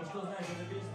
Ну что знаешь эту песню?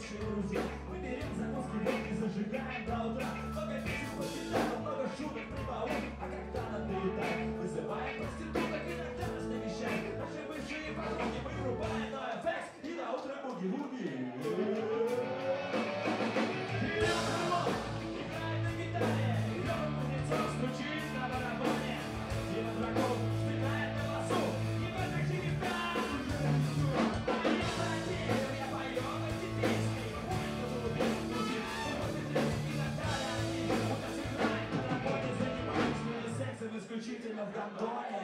лучшие друзья Мы берем закуски, и зажигаем до утра Пока песню I'm going